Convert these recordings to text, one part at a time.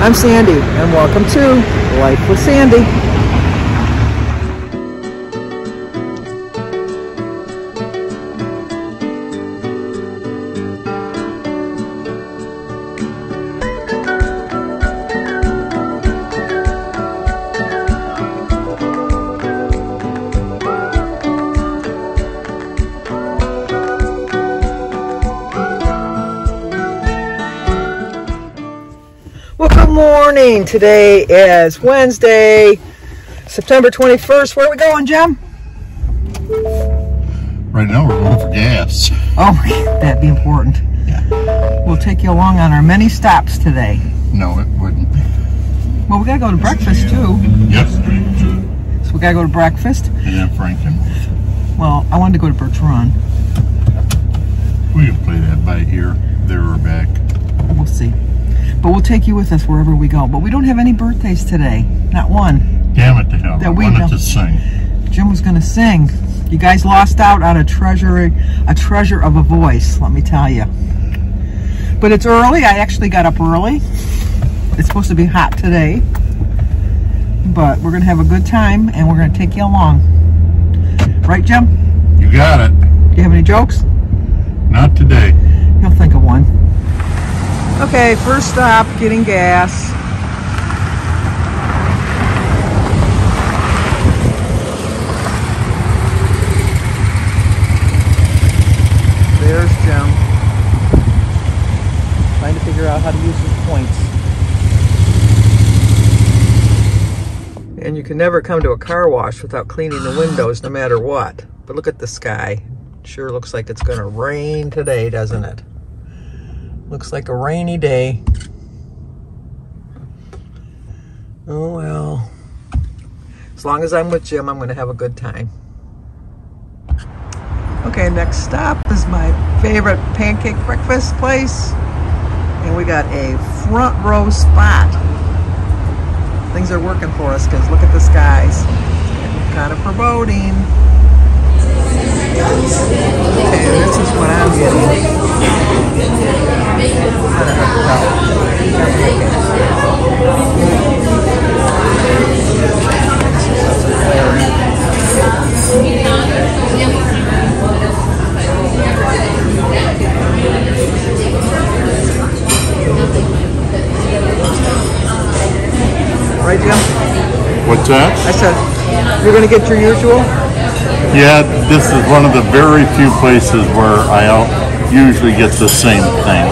I'm Sandy, and welcome to Life with Sandy. Good morning. Today is Wednesday, September 21st. Where are we going, Jim? Right now we're going for gas. Oh, that'd be important. Yeah. We'll take you along on our many stops today. No, it wouldn't. Well, we gotta go to breakfast too. Yep. So we gotta go to breakfast. And then Franken. Well, I wanted to go to Birch Run. We can play that by ear, there or back. But we'll take you with us wherever we go. But we don't have any birthdays today. Not one. Damn it to hell. That I we wanted know. to sing. Jim was gonna sing. You guys lost out on a treasure, a treasure of a voice, let me tell you. But it's early. I actually got up early. It's supposed to be hot today. But we're gonna have a good time and we're gonna take you along. Right, Jim? You got it. Do you have any jokes? Not today. He'll think of one. Okay, first stop, getting gas. There's Jim. Trying to figure out how to use his points. And you can never come to a car wash without cleaning the windows no matter what. But look at the sky. Sure looks like it's gonna rain today, doesn't it? Looks like a rainy day. Oh well. As long as I'm with Jim, I'm gonna have a good time. Okay, next stop is my favorite pancake breakfast place. And we got a front row spot. Things are working for us because look at the skies. It's kind of foreboding. Okay, this is what I'm getting. Kind of hard to tell. Right, Jim? What's that? I said, you're going to get your usual? Yeah, this is one of the very few places where I usually get the same thing.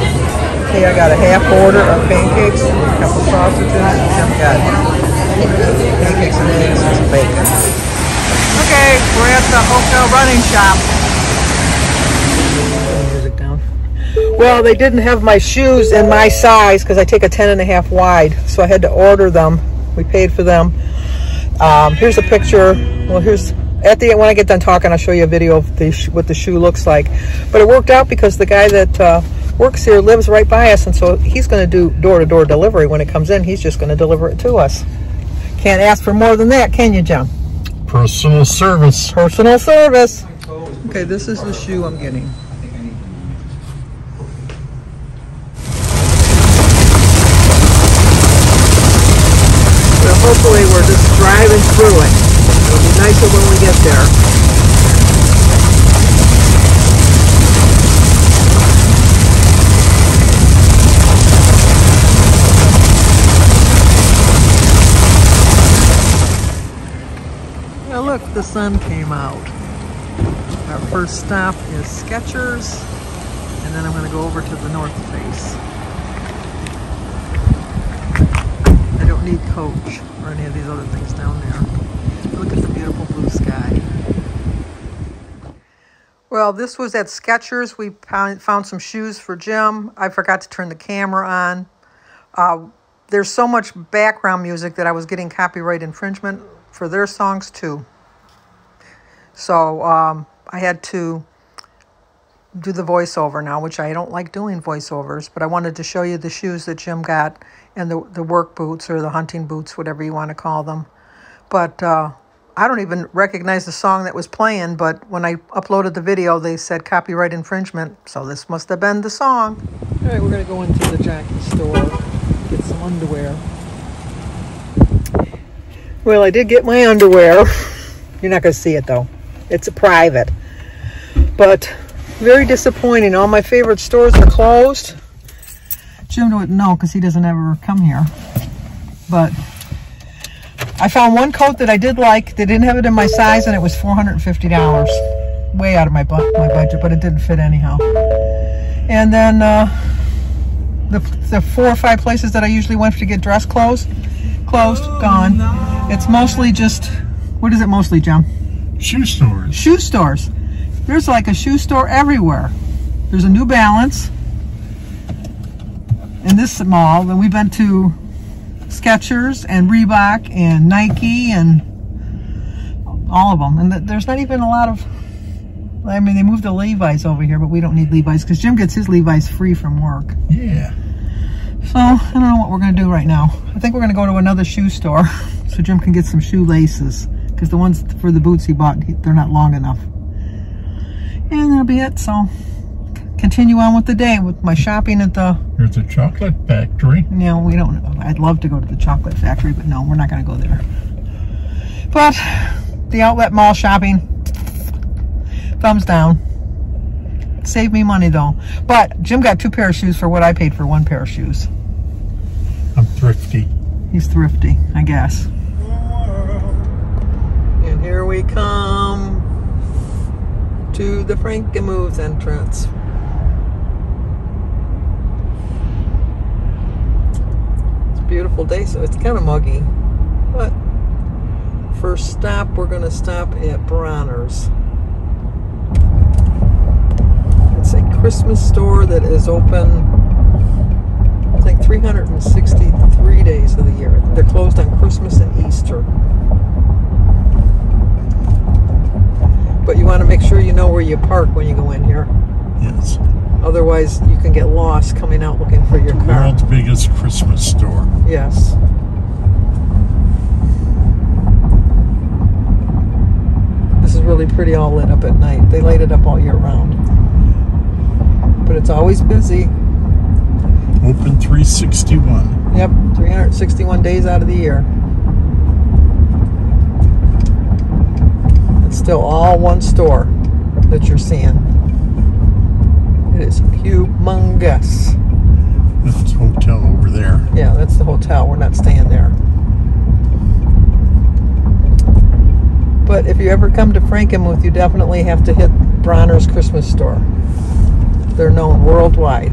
Okay, I got a half order of pancakes, a couple sausages, and I've got pancakes and eggs and some bacon. Okay, we're at the Hotel Running Shop. Music down. Well, they didn't have my shoes in my size because I take a 10 and a half wide, so I had to order them. We paid for them. Um, here's a picture. Well, here's at the end when I get done talking, I'll show you a video of the sh- what the shoe looks like. But it worked out because the guy that uh, works here lives right by us, and so he's going to do door-to-door delivery when it comes in. He's just going to deliver it to us. Can't ask for more than that, can you, John? Personal service. Personal service. Okay, this is the shoe I'm getting. So hopefully we're just driving through it. It'll be nicer when we there. Look, the sun came out. Our first stop is Skechers, and then I'm going to go over to the North Face. I don't need Coach or any of these other things down there. Look at the beautiful blue sky. Well, this was at Skechers. We found found some shoes for Jim. I forgot to turn the camera on. Uh, there's so much background music that I was getting copyright infringement for their songs too. So um, I had to do the voiceover now, which I don't like doing voiceovers, but I wanted to show you the shoes that Jim got and the, the work boots or the hunting boots, whatever you want to call them. But uh, I don't even recognize the song that was playing, but when I uploaded the video, they said copyright infringement, so this must have been the song. All right, we're going to go into the jockey store. Get some underwear. Well, I did get my underwear. You're not going to see it though. It's a private. But very disappointing. All my favorite stores are closed. Jim wouldn't know because he doesn't ever come here. But I found one coat that I did like. They didn't have it in my size and it was $450. Way out of my, bu my budget, but it didn't fit anyhow. And then uh, the, the four or five places that I usually went to get dress clothes, closed, gone. It's mostly just, what is it mostly, Jim? Shoe stores. Shoe stores. There's like a shoe store everywhere. There's a New Balance in this mall. Then we've been to Skechers and Reebok and Nike and all of them. And there's not even a lot of, I mean, they moved the Levi's over here, but we don't need Levi's because Jim gets his Levi's free from work. Yeah. So I don't know what we're going to do right now. I think we're going to go to another shoe store so Jim can get some shoelaces because the ones for the boots he bought, they're not long enough. And that'll be it. So continue on with the day with my shopping at the... There's a chocolate factory. No, we don't. I'd love to go to the chocolate factory, but no, we're not going to go there. But the outlet mall shopping, thumbs down. Save me money though. But Jim got two pair of shoes for what I paid for one pair of shoes. I'm thrifty. He's thrifty, I guess. And here we come to the Frankenmuth entrance. It's a beautiful day, so it's kind of muggy. But first stop, we're going to stop at Bronner's. It's a Christmas store that is open, I think, 363 days of the year. They're closed on Christmas and Easter. but you want to make sure you know where you park when you go in here. Yes. Otherwise, you can get lost coming out looking for your car. the car. World's biggest Christmas store. Yes. This is really pretty all lit up at night. They light it up all year round. But it's always busy. Open 361. Yep, 361 days out of the year. It's still all one store that you're seeing. It is humongous. That's the hotel over there. Yeah, that's the hotel. We're not staying there. But if you ever come to Frankenmuth, you definitely have to hit Bronner's Christmas store. They're known worldwide.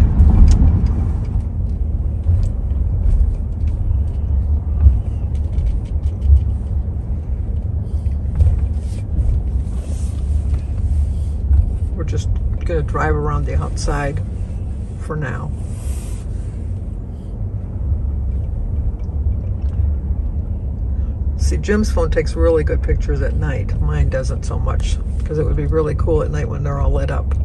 We're just drive around the outside for now. See, Jim's phone takes really good pictures at night. Mine doesn't so much because it would be really cool at night when they're all lit up.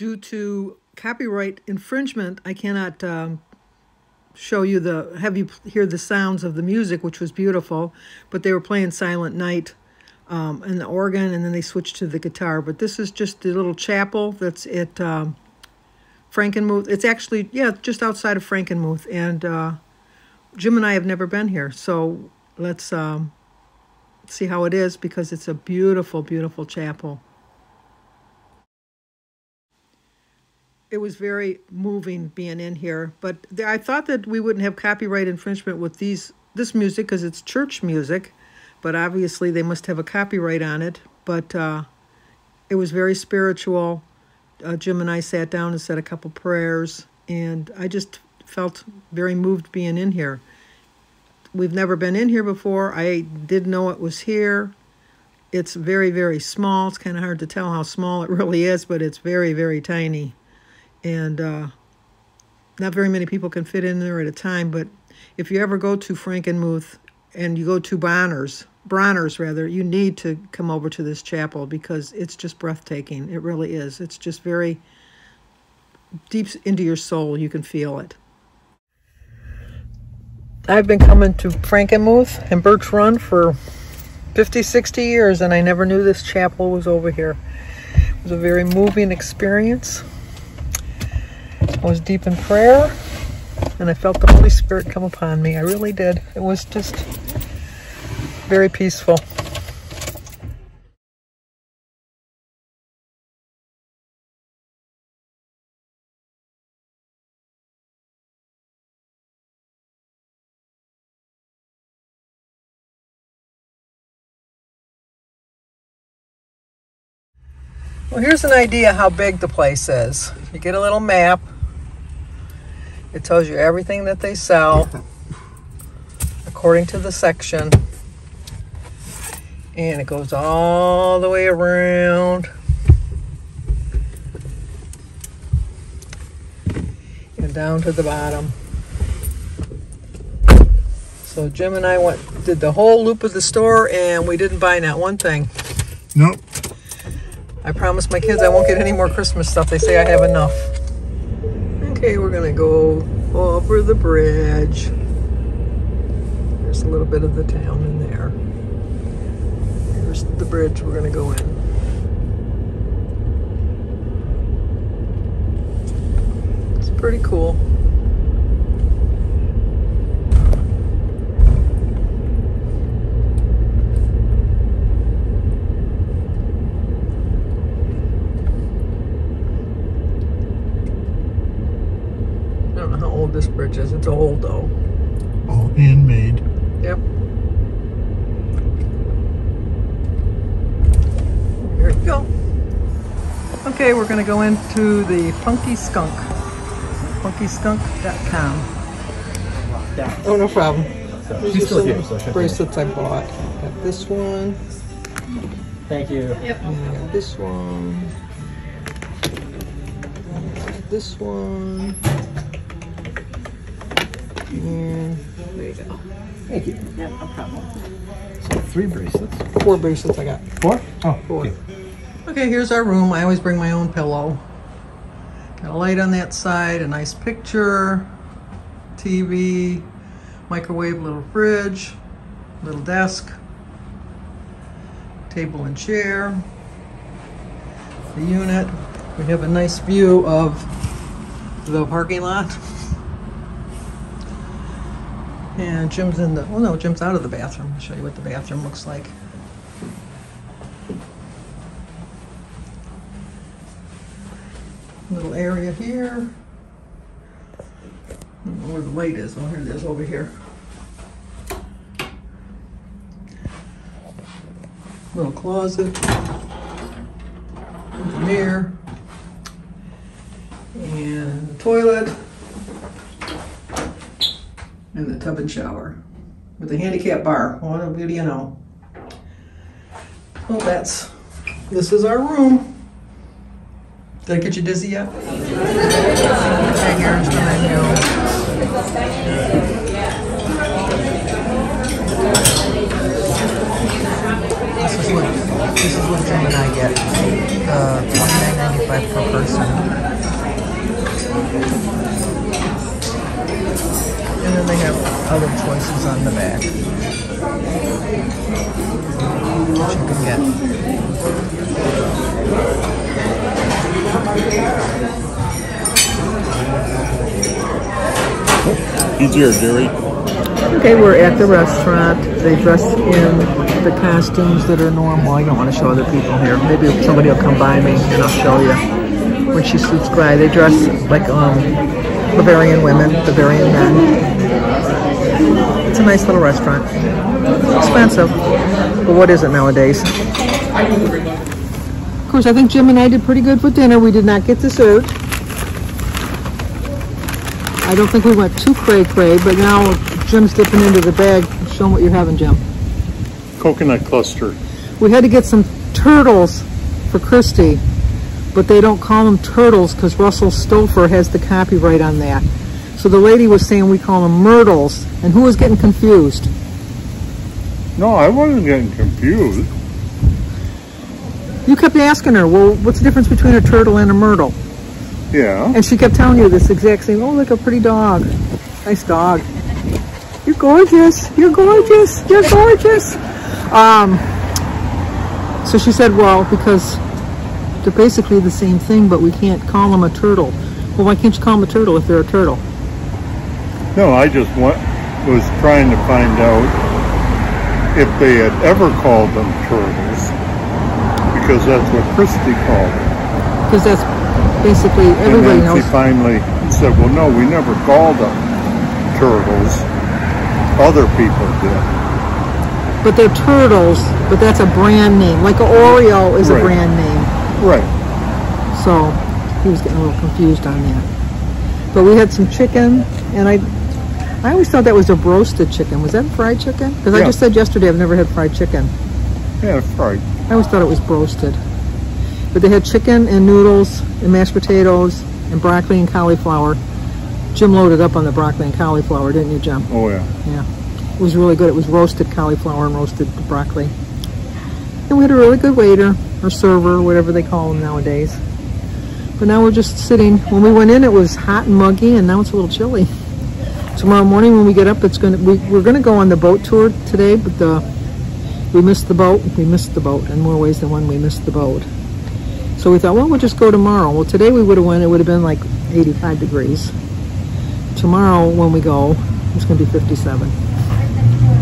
Due to copyright infringement, I cannot um, show you the have you hear the sounds of the music, which was beautiful. But they were playing Silent Night um, and the organ, and then they switched to the guitar. But this is just the little chapel that's at um, Frankenmuth. It's actually yeah, just outside of Frankenmuth, and uh, Jim and I have never been here, so let's um, see how it is because it's a beautiful, beautiful chapel. It was very moving being in here. But I thought that we wouldn't have copyright infringement with these this music because it's church music, but obviously they must have a copyright on it. But uh, it was very spiritual. Uh, Jim and I sat down and said a couple prayers, and I just felt very moved being in here. We've never been in here before. I didn't know it was here. It's very, very small. It's kind of hard to tell how small it really is, but it's very, very tiny and uh, not very many people can fit in there at a time. But if you ever go to Frankenmuth and you go to Bonner's, Bronner's rather, you need to come over to this chapel because it's just breathtaking. It really is. It's just very deep into your soul. You can feel it. I've been coming to Frankenmuth and Birch Run for 50, 60 years, and I never knew this chapel was over here. It was a very moving experience. I was deep in prayer, and I felt the Holy Spirit come upon me. I really did. It was just very peaceful. Well, here's an idea how big the place is. You get a little map. It tells you everything that they sell according to the section. And it goes all the way around. And down to the bottom. So Jim and I went did the whole loop of the store and we didn't buy not one thing. Nope. I promised my kids I won't get any more Christmas stuff. They say I have enough. Okay, we're gonna go over the bridge. There's a little bit of the town in there. Here's the bridge we're gonna go in. It's pretty cool. I don't know how old this bridge is. It's old though. All handmade. Yep. Here we go. Okay, we're gonna go into the Funky Skunk. FunkySkunk.com. Yeah. Oh, no problem. These She's still here, so bracelets I bought. Got this one. Thank you. and got this one. Got This one. And there you go. Thank you. So three bracelets. Four bracelets I got. Four? Oh, Four. okay. Okay, here's our room. I always bring my own pillow. Got a light on that side, a nice picture, TV, microwave, little fridge, little desk, table and chair, the unit. We have a nice view of the parking lot. And Jim's in the, oh no, Jim's out of the bathroom. I'll show you what the bathroom looks like. little area here. I don't know where the light is. Oh, here it is over here. Little closet. Mirror. And toilet. And the tub and shower. With a handicap bar. What, do you know? Well, that's, this is our room. Did I get you dizzy yet? He's here, Jerry. Okay, we're at the restaurant. They dress in the costumes that are normal. I don't want to show other people here. Maybe somebody will come by me and I'll show you. When she subscribe, they dress like um, Bavarian women, Bavarian men. It's a nice little restaurant. Expensive, but what is it nowadays? Of course, I think Jim and I did pretty good for dinner. We did not get the dessert. I don't think we went too cray cray, but now Jim's dipping into the bag. Show them what you're having, Jim. Coconut cluster. We had to get some turtles for Christy, but they don't call them turtles because Russell Stover has the copyright on that. So the lady was saying we call them myrtles, and who was getting confused? No, I wasn't getting confused. You kept asking her, well, what's the difference between a turtle and a myrtle? Yeah. And she kept telling you this exact same, oh, like a pretty dog. Nice dog. You're gorgeous. You're gorgeous. You're gorgeous. Um, so she said, well, because they're basically the same thing, but we can't call them a turtle. Well, why can't you call them a turtle if they're a turtle? No, I just wa- was trying to find out if they had ever called them turtles, because that's what Christy called them. Because that's basically everybody and then knows. she finally said, "Well, no, we never called them turtles. Other people did." But they're turtles, but that's a brand name. Like Oreo is a brand name. Right. So he was getting a little confused on that. But we had some chicken, and I, I always thought that was a roasted chicken. Was that fried chicken? Because I just said yesterday I've never had fried chicken. Yeah, fried. I always thought it was roasted. But they had chicken and noodles and mashed potatoes and broccoli and cauliflower. Jim loaded up on the broccoli and cauliflower, didn't you, Jim? Oh yeah. Yeah. It was really good. It was roasted cauliflower and roasted broccoli. And we had a really good waiter or server, whatever they call them nowadays. But now we're just sitting. When we went in, it was hot and muggy, and now it's a little chilly. Tomorrow morning when we get up, it's gonna we, we're gonna go on the boat tour today, but the we missed the boat. We missed the boat in more ways than one. We missed the boat. So we thought, well, we'll just go tomorrow. Well, today we would have went. It would have been like 85 degrees. Tomorrow when we go, it's gonna be 57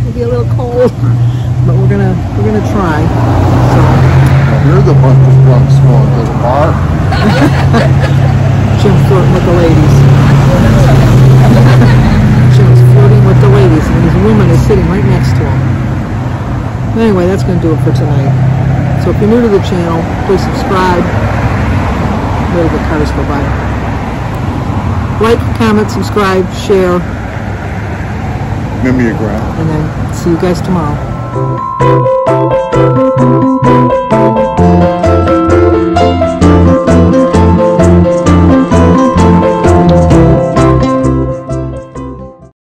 it'll be a little cold, but we're gonna we're gonna try. You're the bunch of drunks going to the bar. Jim flirting with the ladies. Jim's flirting with the ladies, and his woman is sitting right next to him. Anyway, that's gonna do it for tonight. So if you're new to the channel, please subscribe. Where the cars go by. Like, comment, subscribe, share, Mimeograph. and then see you guys tomorrow.